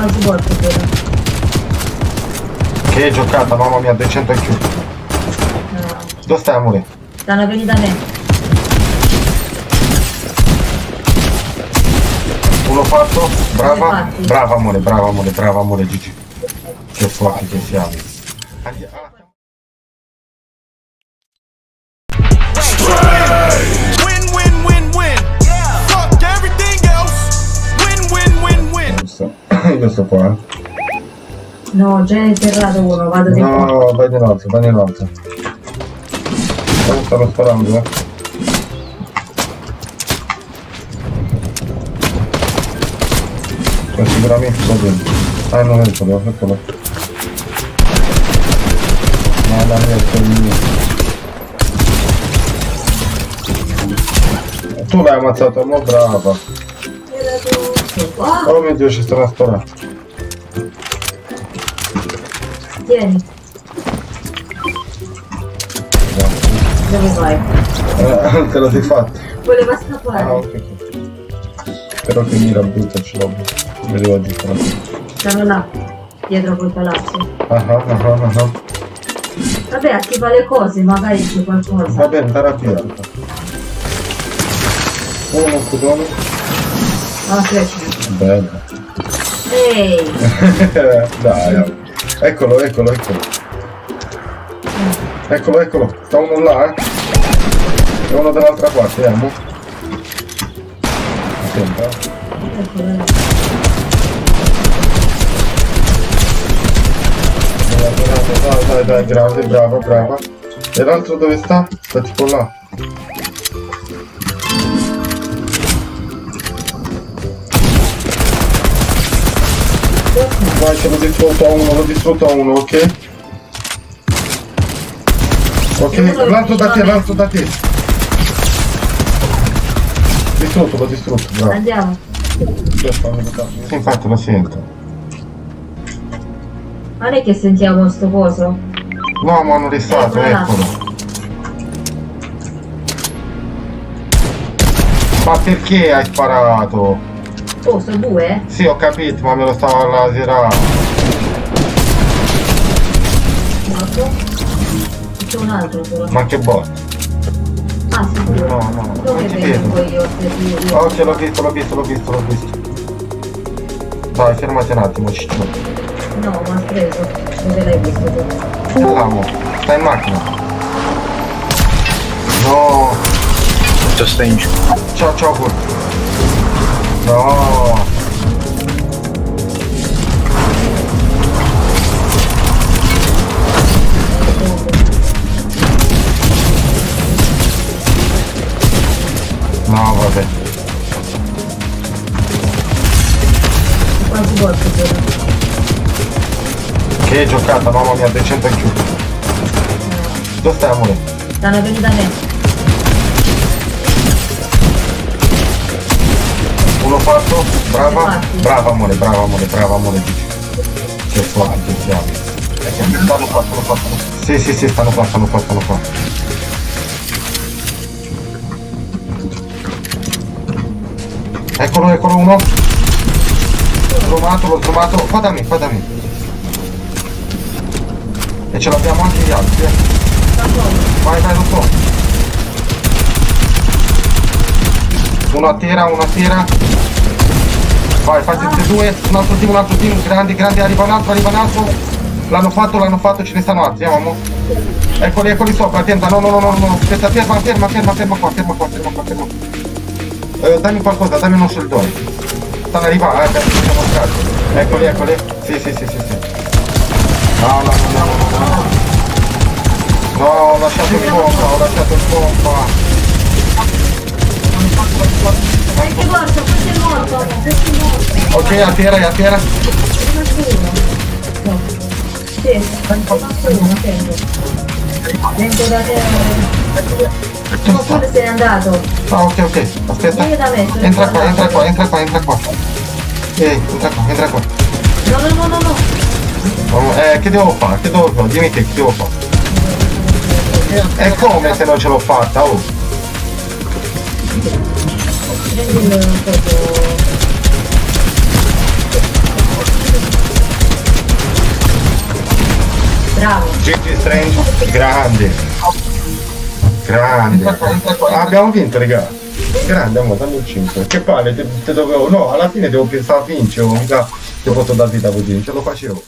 quasi morto quello. Che giocata, mamma mia, 200 in più. No. Dove stai amore? Stanno venendo da me. Uno fatto? Brava? Brava amore, brava amore, brava amore, Gigi. Che forti che siamo. Andi- ah. Win, win, win, win. Fuck everything else. Win, win, win, win. Non so. Io sto qua. No, già è interrato uno, vado di qua. No, vai di notte, vai di notte. Stanno, sparando, eh. C'è sicuramente qua dentro. Ah no, eccolo, eccolo. Mamma mia, che mio. Tu l'hai ammazzato, mo brava. Oh mio dio, ci a sparare. tieni. Dove vai? Eh, te lo sei fatto. Voleva scappare. Ah, ok. Spero che mira brutta ce l'ho. Vedevo però. Stanno là, dietro quel palazzo. Ah ah ah ah ah. Vabbè, attiva le cose, magari c'è qualcosa. bene, terapia. Uno cudone. Ah, freccia. Bello. Ehi! Dai. Eccolo, eccolo, eccolo. Eccolo, eccolo. Sta uno là, eh. E uno dall'altra parte, vediamo. Attenta. Dai, dai, dai, grande, brava, brava. E l'altro dove sta? Sta tipo là. Vai, ce l'ho distrutto a uno, l'ho distrutto a uno, ok? Ok, l'altro da te, l'altro da te. Distrutto, l'ho distrutto, bravo. Andiamo. Sì, infatti lo sento. Non è che sentiamo sto coso? No, ma hanno restato, là. eccolo. Ma perché hai sparato? Oh, sono due, eh? Sì, ho capito, ma me lo stavo a laserare. Morto. C'è un altro però. Ma che bot? Ah, sicuro. No, no, Dove non ti vengo vedo. io? ti- io- Ok, l'ho visto, l'ho visto, l'ho visto, l'ho visto. Dai, fermati un attimo, ciccio. No, ma ha preso. Dove l'hai visto tu? Andiamo, sta in macchina. No, Tutto sta in giù. ciao, ciao, Kurt. No. No, vabbè. Quanti quello? Che giocata, mamma mia, 200 in più. Dove stai, amore? Stanno venendo da me. Fatto? Brava? Brava, amore, brava, amore, brava, amore. Che forti che siamo. Stanno qua, stanno qua, stanno qua. Sì, sì, sì, stanno qua, stanno qua, stanno qua. Eccolo, eccolo uno. Trovato, l'ho trovato. Qua da me, qua da me. E ce l'abbiamo anche gli altri, eh. Vai, vai, lo so. Uno a tera, uno a tera. Vai, fai tutti e due. Un altro team, un altro team. Grandi, grandi, arriva un altro, arriva un altro. L'hanno fatto, l'hanno fatto, ce ne stanno altri, andiamo. Eccoli, eccoli sopra, attenta, no, no, no, no, no. Aspetta, ferma, ferma, ferma, ferma qua, ferma qua, ferma qua, ferma. Eh, dammi qualcosa, dammi uno sceldone. Stanno arrivando, eh, perché siamo stati. Eccoli, eccoli. Sì, sì, sì, sì, sì. No, no, no, no, no, no. No, ho lasciato in pompa, ho lasciato in pompa. Ok, a terra, a terra. È rimasto uno. No. Sì. Vengo da te. Oppure se n'è andato. Ah, ok, ok. Aspetta. Entra qua, entra qua, entra qua, entra qua. Ehi, entra qua, entra qua. No, no, no, no, no. Oh, Eh, che devo fare? Che devo fare? Dimmi te, che devo fare? E come se non ce l'ho fatta? Oh, Prendi coso. Bravo. GG Strange, grande. Grande. Ah, abbiamo vinto, raga. Grande, amore, dammi il 5. Che palle, te, te dovevo... No, alla fine devo pensare a vincere, mica ti posso dar vita così, ce lo facevo.